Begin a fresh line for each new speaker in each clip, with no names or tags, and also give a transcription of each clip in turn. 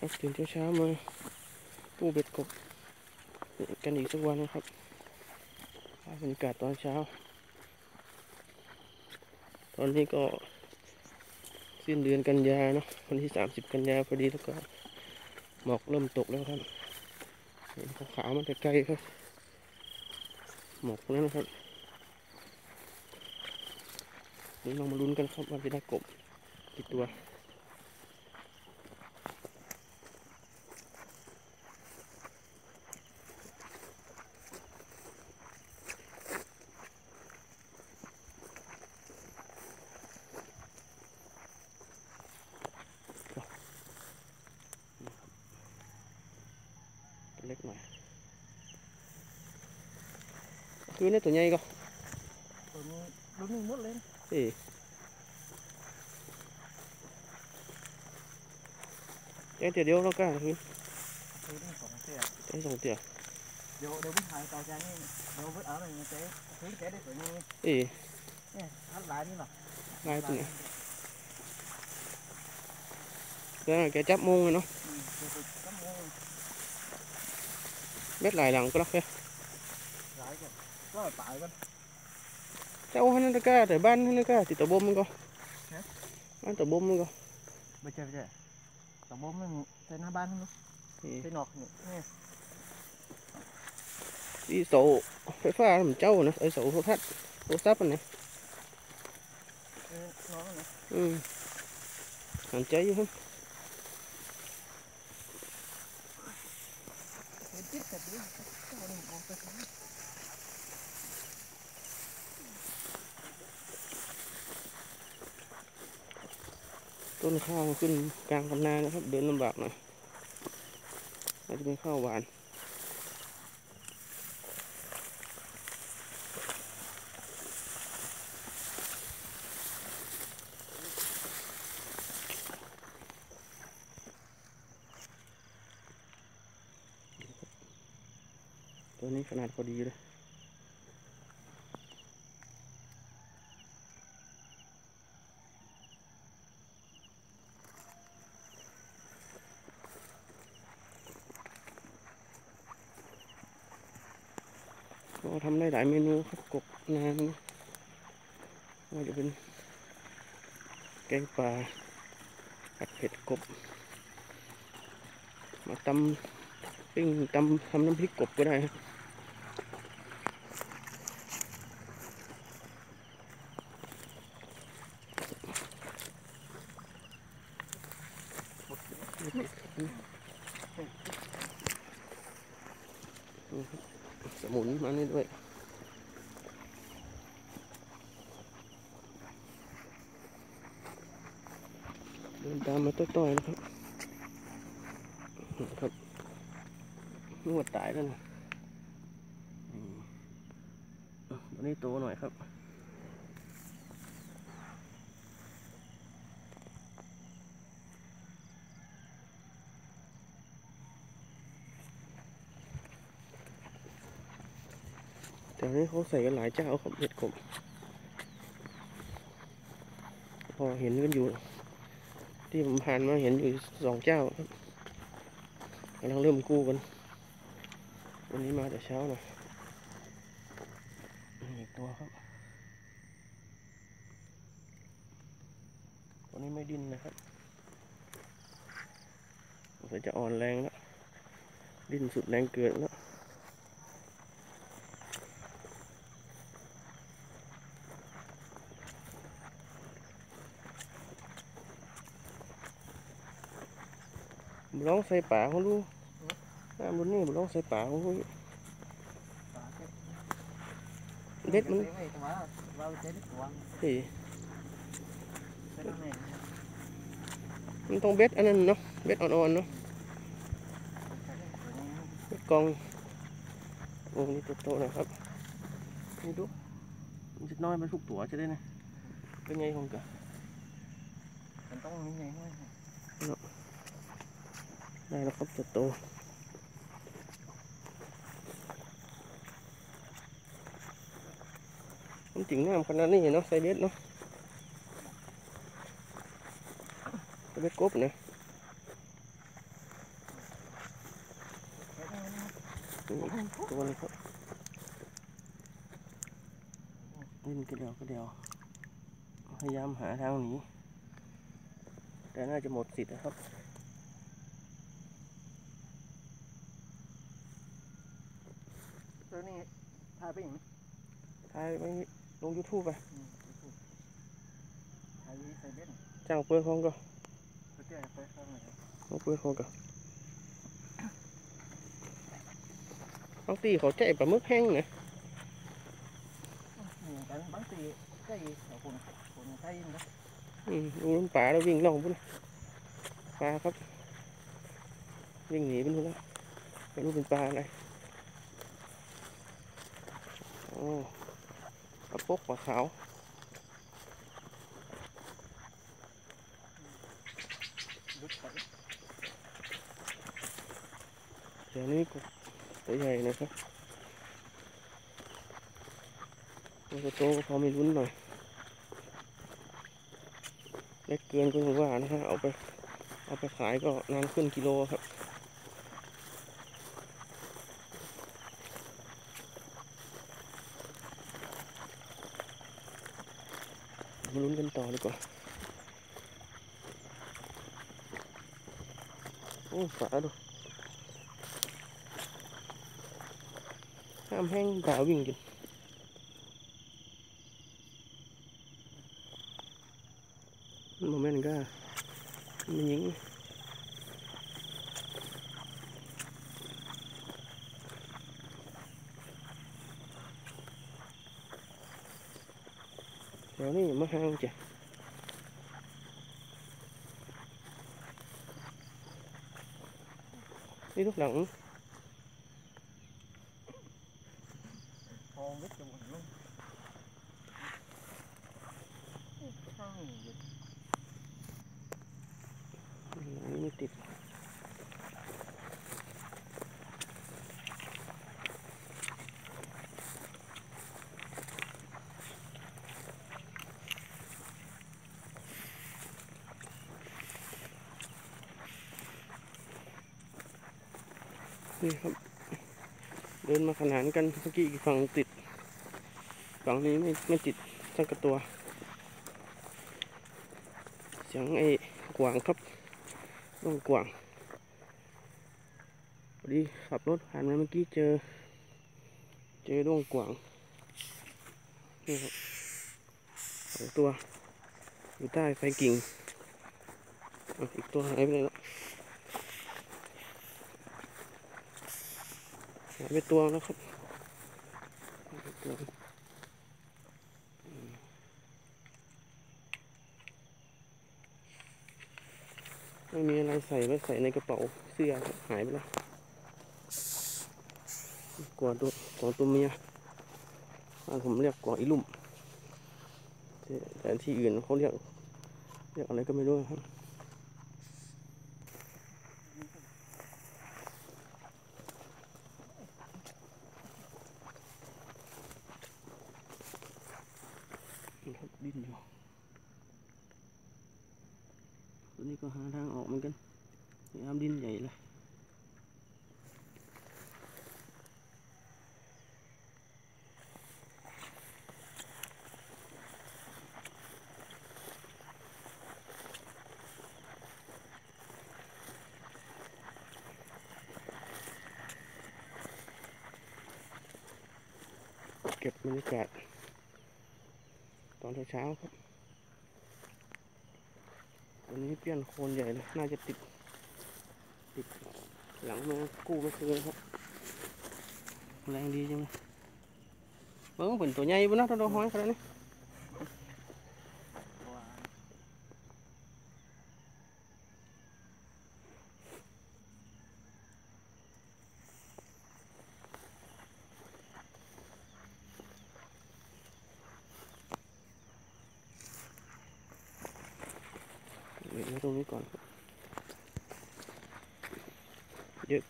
ตื่นเช้าๆมาปูเบ็ดกบกันอีกสักวันนะครับบรรยากาศตอนเช้า ตอนนี้ก็สิ้นเดือนกันยาเนาะวันที่30กันยาพอดีแล้วก็หมอกเริ่มตกแล้วครับเห็นขาวๆมันไกลๆครับหมอกแล้วนะครับนี่ลองมาลุ้นกันครับว่าจะได้กบกี่ตัวตัว คือเนี่ยตัวใหญ่ก็
ตัวนี้รุ่นหนึงหมดเลยนะ
เอ้แกเดี๋ยวเดียวเรากล้าคือ
ตัวนี้สองเสีย
ไอ้สองเตี่ย
เดี๋ยวเดี๋ยวพี่ถ่ายต่อจากนี้เดี๋ยวพี่เอาหน่อยนะเจ๊ซื้อเจ๊ได้ตัวนี้
เอ้
เนี่ยทัดลายนี่หรอ
ลายตัวไหนแกแกจับมงเลยเนาะ
อืมเดี๋ยวไป ต้น
ข้าวขึ้นกลางคำนานะครับ เดินลำบากหน่อยอาจจะเป็นข้าวหวานตัวนี้ขนาดพอดีเลยำได้หลายเมนูครับกบนางนะว่าจะเป็นแกงปลาผัดเผ็ดกบ มาตำปิ้งตำทำน้ำพริกกบก็ได้ครับสมุนมานี่ด้วย เดินตามมาต้อยๆนะครับนะ ครับนวดตายแล้วนะอืมอะวันนี้โตหน่อยครับแต่นี้เขาใส่กันหลายเจ้าครับเห็ดขมพอเห็นกันอยู่ ที่ผมผ่านมาเห็นอยู่สองเจ้าครับ กำลังเริ่มกู้กัน วันนี้มาแต่เช้าหน่อยนี่อีกตัวครับตันนี้ไม่ดิ้นนะครับสงสัยจะอ่อนแรงแล้ว ดิ้นสุดแรงเกินแล้ว บุร้องใส่ป่าเขาดูน้ำบนนี่บุร้องใส่ป่าเขาดู
ปลาเจ็บ
เด็ดมัน
ใส่ไว้แต่ว่าเราเจ๊ได้ตัว
เฮ้ย
ใส่ตรงไหน
มันต้องเบ็ดอันนั้นเนาะ เบ็ดอ่อนๆเนาะ
ใส่ได้ตัวนี้
เบ็ดกองโอ้นี่ตัวโตหนะครับ นี่ดูมันจะน้อยไปทุกตัวจะได้นะ เป็นไงของกะ
มันต้องมีไงด้วย
ได้แล้วครับจะโตมันถึงน้ำขนาดนี้เนาะไซเบ็ดเนาะไซเบ็ดกบเนี่ยตัวเลยครับดิ้นก็เดียวก็เดียวพยายามหาทางหนีแต่น่าจะหมดสิทธิ์นะครับ
ตัวนี้ถ่ายไปอย่างนี้
ทายไปลง YouTube ไป
อืมถ่ายใส่เบ็ด
จ้างเปลือกของก็
ตัวเตี้ยไปข้างไหน
เอาเปลือกของก็บางทีเขาใจปลาหมึกแห้งนะ
นี่กันบางทีใกล้แถวคนคนใกล้นะ
อืมดูน้ำป่าแล้ววิ่งล่องพุ่นปลาครับ วิ่งหนีไปนู่นแล้วไม่รู้เป็นปลาอะไร โอ้ปลาปกปลาขาว
ลุกไป
เดี๋ยวนี้ก็ตัวใหญ่นะครับมันจะโตก็พอมีลุ้นหน่อยเล็กเกินก็อย่างว่านะฮะเอาไปเอาไปขายก็นานขึ้นกิโลครับมา ลุ้นกันต่อดีกว่าโอ้ฝาดูห้ามแห้ งป่าวิ่งกินโมเมนต์ก็มันยิงเดี๋ยวนี้มาห้างจ้ะนี่ลูกหลัง
พอเบ็ดจะหมดลงข้างอยู่
อันนี้ไม่ติด นี่ครับ เดินมาขนานกันเมื่อกี้อีกฝั่งติด ฝั่งนี้ไม่ไม่ติดสักกระตัว เสียงไอ้กวางครับต้องกวางพอดีขับรถผ่านมาเมื่อกี้เจอ เจอด้วงกวางนี่ครับสองตัว อยู่ใต้ไฟกิ่งอ,อีกตัวหายไปไหนแล้ว หายไปตัวแล้วครับหายไปตัวอืมไม่มีอะไรใส่ไว้ใส่ในกระเป๋าเสื้อหายไปแล้วกว่าตัวกวางตัวเมียบ้านผมเรียกกวาอีลุ่มแต่ที่อื่นเขาเรียกเรียกอะไรก็ไม่รู้ครับ นี่ครับดิ้นอยู่ตัวนี้ก็หาทางออกเหมือนกันพยายามดิ้นใหญ่เลยเก็บบรรยากาศ ตอนเช้าครับวันนี้เปลี่ยนโคนใหญ่เลยน่าจะติด ติด หลังมากู้ไม่คืนครับแรงดีจังเลยเบิ้งเป็นตัวใหญ่บุนะตัวโดห้อยขนาดนี้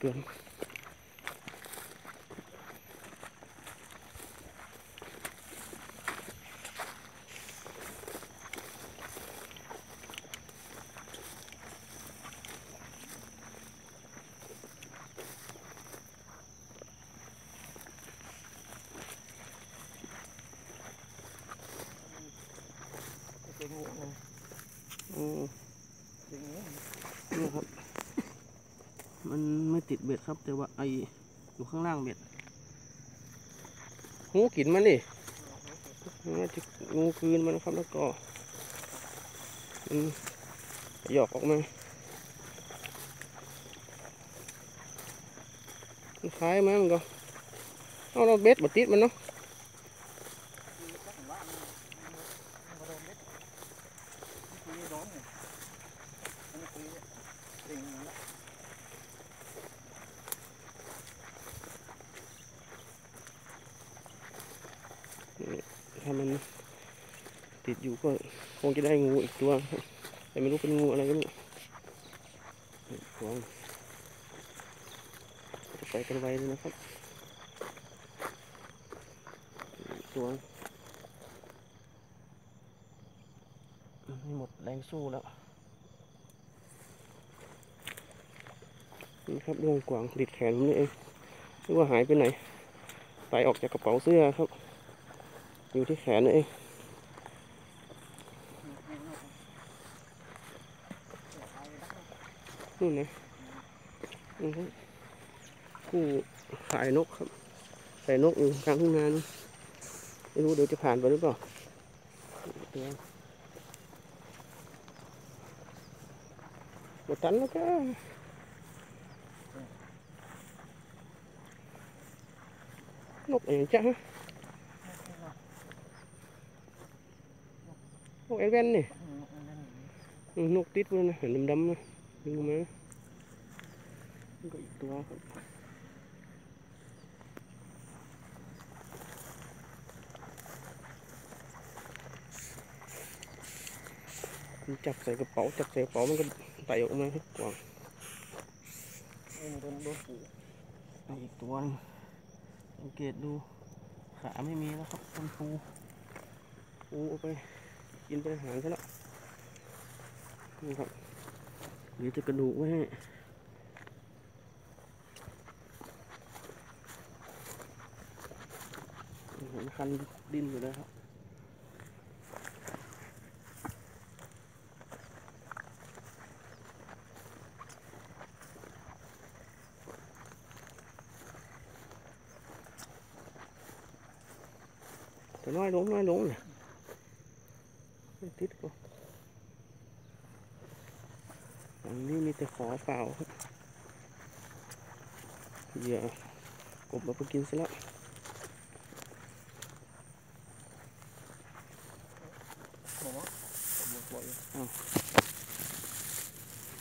tướng cái nguồn này ừ. บ็
ด
ครับ แต่ว่าไออยู่ข้างล่างเบ็ดงูกินมันดิน่าจะงูคืนมันครับแล้วก็มันหยอกออกมาคล้ายมั้ยมันก็เอาเราเบ็ดบดติดมันเนาะ ถ้ามันติดอยู่ก็คงจะได้งูอีกตัวแต่ไม่รู้เป็นงูอะไรก็ไม่รู้อีกตัวจะไปกันไวเลยนะครับตัวไม่หมดแรงสู้แล้วนี่ครับเรื่องกวางติดแขนผมนี่เองนึกว่าหายไปไหน ไปออกจากกระเป๋าเสื้อครับ อยู่ที่แขนนี่เองนู่นนะกู้ขายนกครับ ใส่นกอยู่กลางทุ่งนานู่นไม่รู้เดี๋ยวจะผ่านไปหรือเปล่าหมดตันแล้วก็นกอย่างจ้ะฮะน กแอนเวนนี่อืมนกติดมันนะเห็นดำๆนะดึงมานี่ก็อีกตัวครับมันจับใส่กระเป๋าจับใส่กระเป๋ามันก็ไต่ออกมาครับกวาง
โดนโดนปู
นี่อีกตัวหนึงสังเกตดูขาไม่มีแล้วครับมันปูปูเอาไป กินเป็นอาหารซะแล้วนี่ครับหรือจะกระดูกไว้ให้เห็นคันดินอยู่แล้วครับแต่น้อยลงน้อยลงเนี่ย ติดก็อันนี้มีแต่ขอเปล่าครับเหยื่อกบมาไปกินซะแล้ว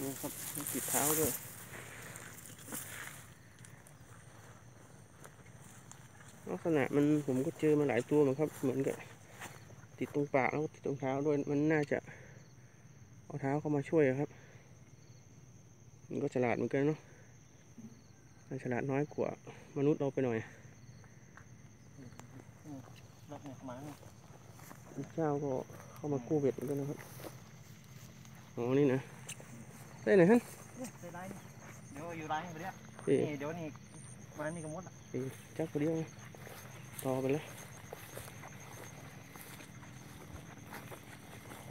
นี่ครับมีติดเท้าด้วยลักษณะมันผมก็เจอมาหลายตัวเหมือนครับเหมือนกับ ติดตรงปากแล้วก็ติดตรงเท้าด้วยมันน่าจะเอาเท้าเข้ามาช่วยอะครับ มันก็ฉลาดเหมือนกันเนาะแต่ฉลาดน้อยกว่ามนุษย์เราไปหน่อย
รับเนี่ยมาเนี่ย
เจ้าก็เข้ามากู้เบ็ดเหมือนกันนะครับอ๋อนี่นะได้ไหนฮะ
ใส่ได้เดี๋ยวอยู่ได้ไปเนี่ย
เอ๊ะ
นี่เดี๋ยวนี่มานี่ก็หมดอะ
เอ๊ะจักตัวเดียวต่อไปแล้ว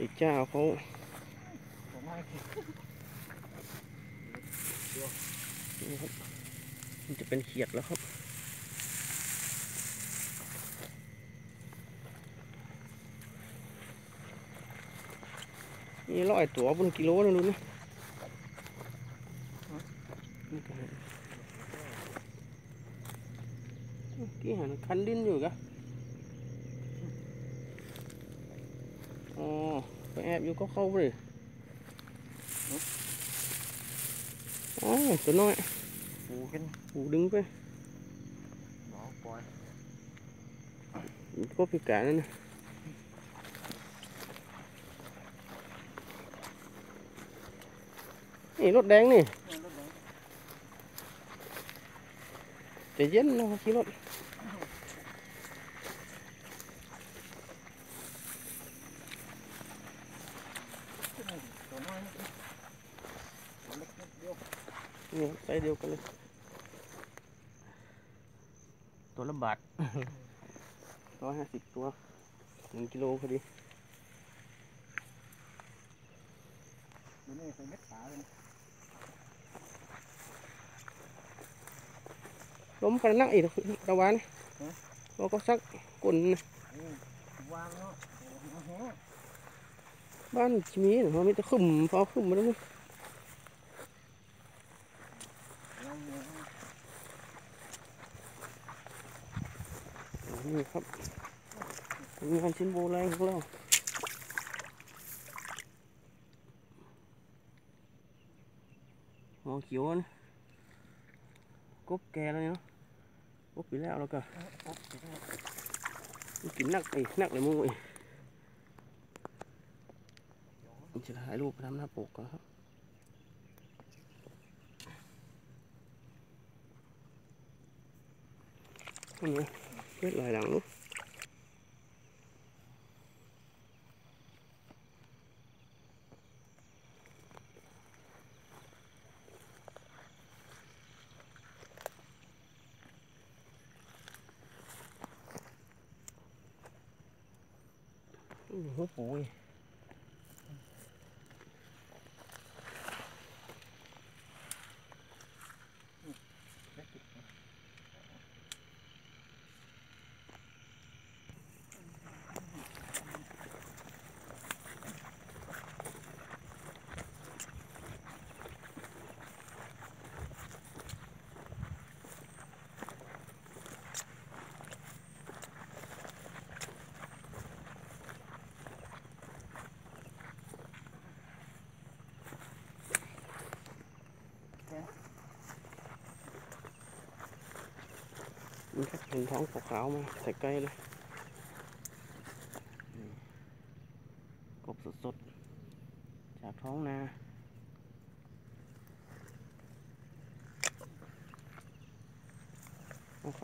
ไอ้เจ้าเขานี่ครับมันจะเป็นเขียดแล้วครับนี่ร้อยตัวบนกิโลนะดูนะนี่ก็กี่หันคันดินอยู่กะอ๋อไป แอบอยู่ก็เข้าไปเลยอ๋อตัวน้อย
ปูขึ้น
หูดึงไป
บอกปล่อย
ก็พิการนั่นนะนี่รถแดงนี่
รถแดง
แต่เย็นเราขี่รถ
ตัวน้อยนี่ตัวเล็กนิดเดียว
นี่ ไซส์เดียวกันเลย ตัวละบาทร้อยห้าสิบตัวหนึ่งกิโลพอดี
นี่คือเม็ดขาเลย
ล้มกันนักอีกตะวันเราก็ซักกุน
นี่วางเนาะโอ้โห
บ้านชิมีเขาไม่จะขึ้นพอขึ้นมาแล้ว
เราเนี่ย
นี่ครับงานชิ้นโบราณของเราหัวเขียวนะกบแกแล้วเนาะกบไปแล้วแล้วก็กินนักไอ้นักเลยมึงไอ้จะถ่ายรูปไปทำหน้าปกก่อนครับนี่ เล็ดล นี่ครับเห็นท้องขาวๆมาใส่ใกล้เลยนี่กบสดๆจากท้องนาเอาข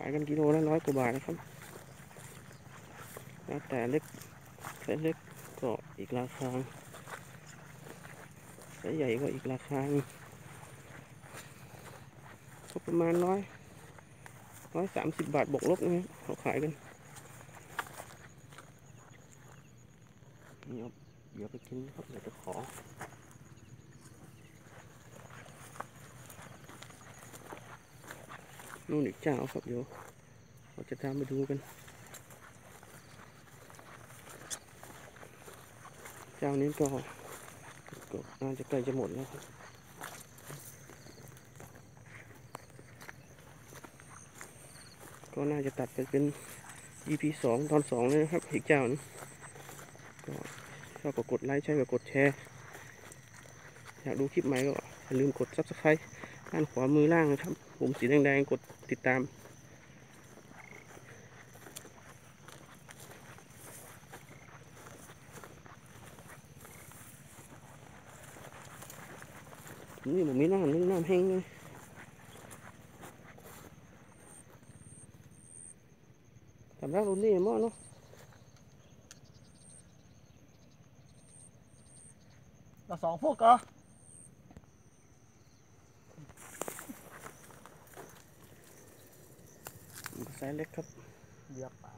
ร้อยกว่าบาทนะครับแล้วแต่เล็กไซส์เล็กก็อีกราคาไซส์ใหญ่ก็อีกราคาหนึ่งก็ประมาณร้อยร้อยสามสิบบาทบวกลบนะครับเขาขายกันนี่ครับเดี๋ยวไปกินครับเดี๋ยวจะขอนู่นอีกเจ้าครับเดี๋ยวเราจะตามไปดูกัน เจ้านี้ก็ก็น่าจะใกล้จะหมดแล้วครับ ก็น่าจะตัดไปเป็น EP สองตอนสองเลยนะครับ อีกเจ้านึงก็ชอบก็กดไลค์ใช่ก็กดแชร์ อยากดูคลิปใหม่ก็อย่าลืมกด Subscribe ด้านขวามือล่างนะครับปุ่มสีแดงๆ กดติดตามนี่ผมมีน้ำนี่น้ำแห้งเลย ทำรักรุ่นนี้มั่เนาะ
เราสองพวกก็
ไซส์เล็กครับ
เดือกป่า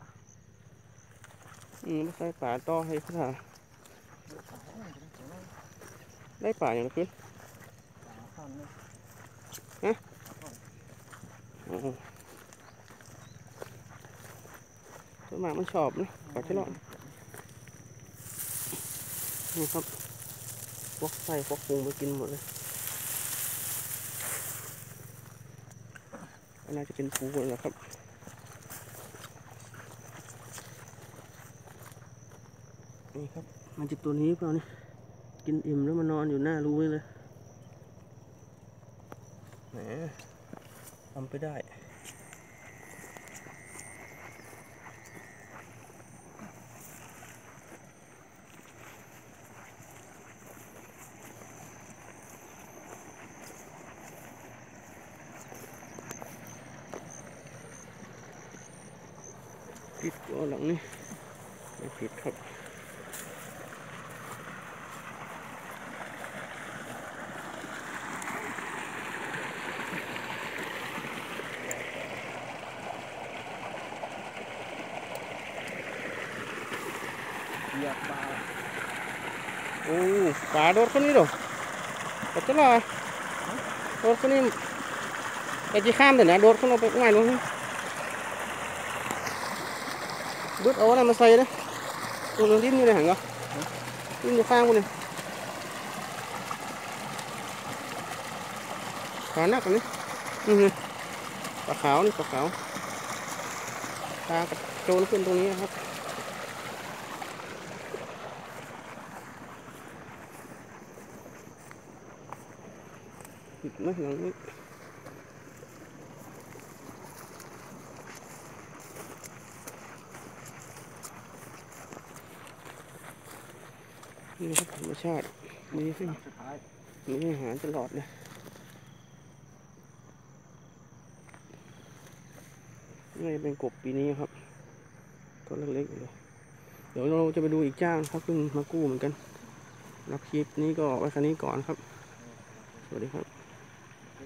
อืมไซส์ป่าต่อให้เขาถ่า
เดือกป่าเนี่ยเป็นของเรา
ได้ป่าอย่างขึ้น
ป่าข้างเนี่ย
โอ้ โหส่วนมามันชอบนะป่าที่รอดนี่ครับพวกไส้พวกพุงไปกินหมดเลยอันน่าจะเป็นปูแหละครับนี่ครับมันจะตัวนี้เปล่าเนี่ยกินอิ่มแล้วมานอนอยู่หน้ารูนี่เลยแหมทำไปได้ตัวหลังนี่ไม่ผิดครับ
เดือกป่า
โอ้ปลาโดดคนนี้เหรอ ปัจจุบันโดดคนนี้ไอ้ที่ข้ามแต่นะโดดขึ้นลงไปง่ายลงนี่บึดเอาอะไรมาใส่นะตัวเรื่องดิ้นอยู่ในหังก็ดิ้นอยู่ข้างกูนี่ขาหนักอันนี้อือหือปลาขาวนี่ปลาขาวปลากระโจนขึ้นตรงนี้นะครับ ไม่หลังนี้นี่ครับธรรมชาติมีให้
สุดท้าย
มีให้อาหารตลอดเลยนี่เป็นกบปีนี้ครับ ตัวเล็กๆเลยเดี๋ยวเราจะไปดูอีกจ้านะครับเพิ่งมากู้เหมือนกันรับคลิปนี้ก็ไว้แค่นี้ก่อนครับ สวัสดีครับ